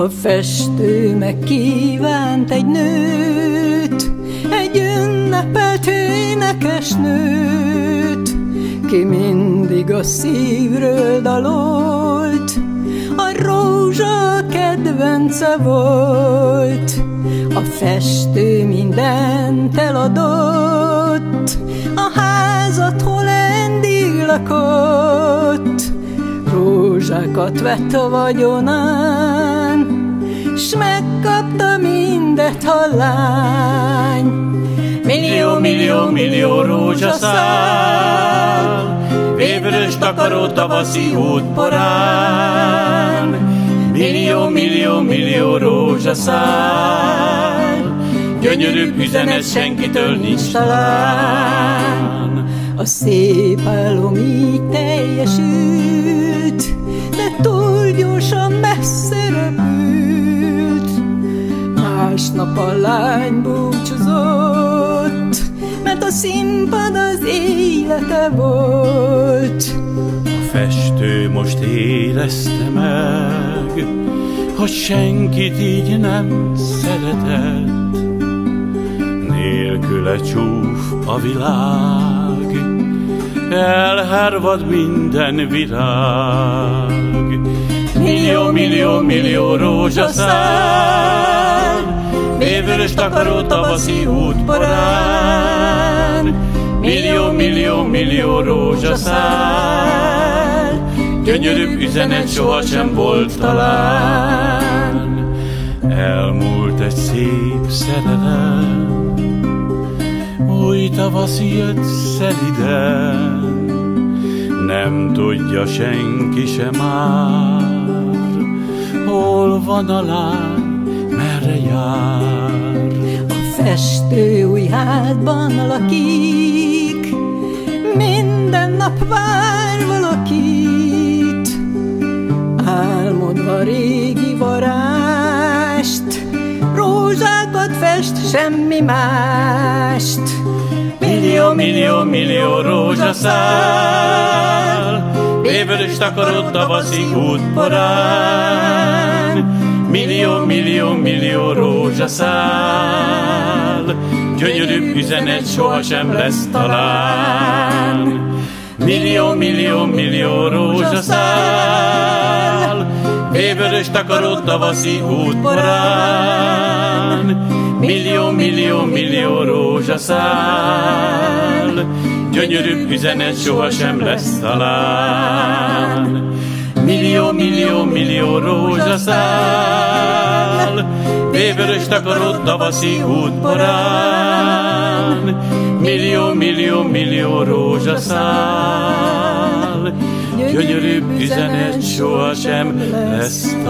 A festő megkívánt egy nőt, egy ünnepelt énekes nőt, ki mindig a szívről dalolt, a rózsa kedvence volt. A festő mindent eladott, a házat hol endig lakott, rózsákat vett a vagyonán, s megkapta mindet a lány. Millió, millió, millió rózsaszál, Vévörös takaró tavaszi útporán. Millió, millió, millió rózsaszál, Gyönyörű üzenet senkitől nincs talán. A szép álom így teljesült, Másnap a lány búcsúzott, mert a színpad az élete volt. A festő most érezte meg, hogy senkit így nem szeretett. Nélküle csúf a világ, elhárvad minden virág. Millió, millió, millió rózsaszál, Mévörös takaró tavaszi útporán. Millió, millió, millió rózsaszál, Gyönyörűbb üzenet sohasem volt talán. Elmúlt egy szép szerelem, új tavasz jött szeliden, nem tudja senki sem már, hol van a lány, házban lakik, minden nap vár valakit, álmodva régi varást, rózsákat fest, semmi mást. Millió, millió, millió rózsaszál, Vévörös takarott tavaszi útporán. Millió, millió, millió rózsaszál, Gyönyörűbb üzenet sohasem lesz talán. Millió, millió, millió rózsaszál, Vévörös takarott tavaszi útporán. Millió, millió, millió rózsaszál, Gyönyörűbb üzenet sohasem lesz talán. Millió, millió, millió rózsaszál, Vévörös takarott tavaszi útporán. Millió, millió, millió rózsaszál, Gyönyörűbb üzenet sohasem lesz talán.